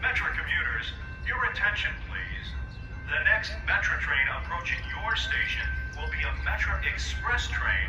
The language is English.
Metro commuters, your attention please. The next Metro train approaching your station will be a Metro Express train